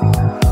you